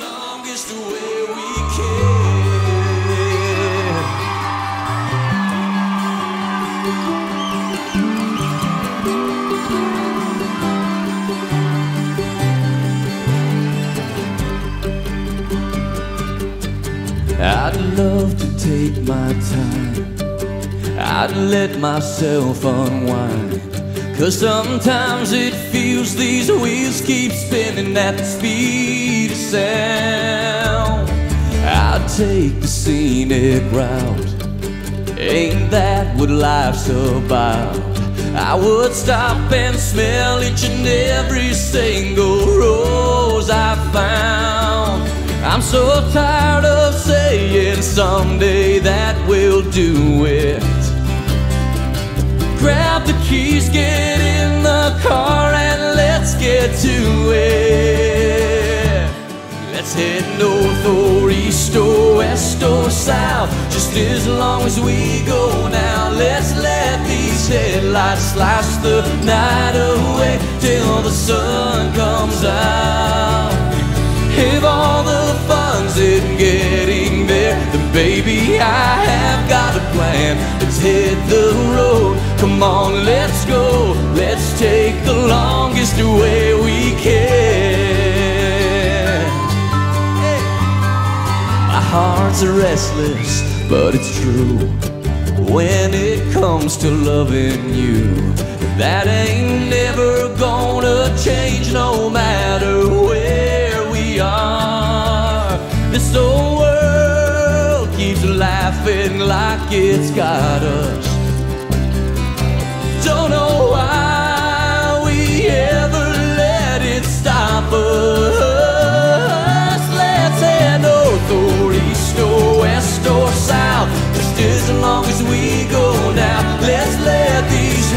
longest way we can. I'd love to take my time. I'd let myself unwind. Cause sometimes it feels these wheels keep spinning at the speed of sound. I'd take the scenic route. Ain't that what life's about? I would stop and smell each and every single rose I found. I'm so tired of saying someday that we'll do it. Grab the keys, get get to it. Let's head north or east or west or south, just as long as we go now. Let's let these headlights slice the night away till the sun comes out. If all the fun's in getting there, then baby I have got a plan. Let's hit the road. Come on, let's go. Let's take the longest way heart's restless, but it's true. When it comes to loving you, that ain't never gonna change no matter where we are. This old world keeps laughing like it's got us.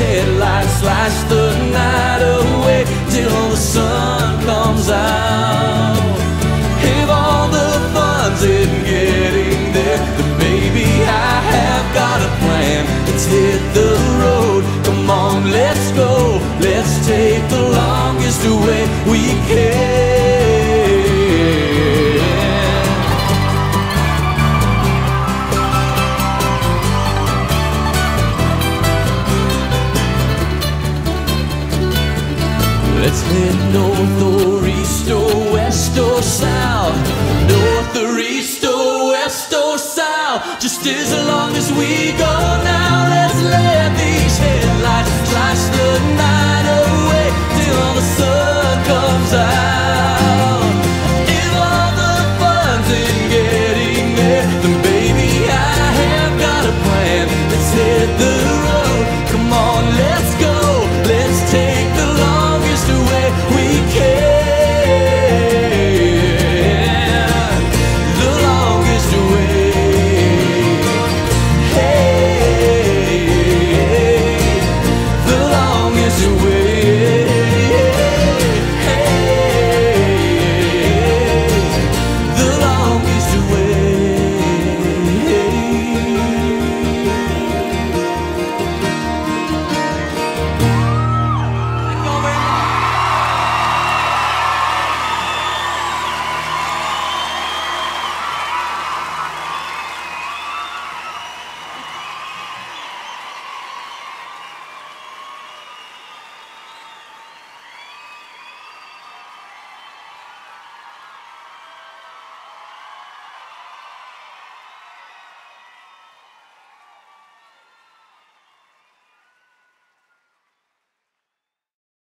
Headlights slash the night away till the sun comes out. If all the fun's in getting there, then baby I have got a plan. Let's hit the road. Come on, let's go. Let's take the longest way we can. Let's head north or east or west or south. North or east or west or south. Just as long as we go now, let's let these headlights flash the night away till the sun.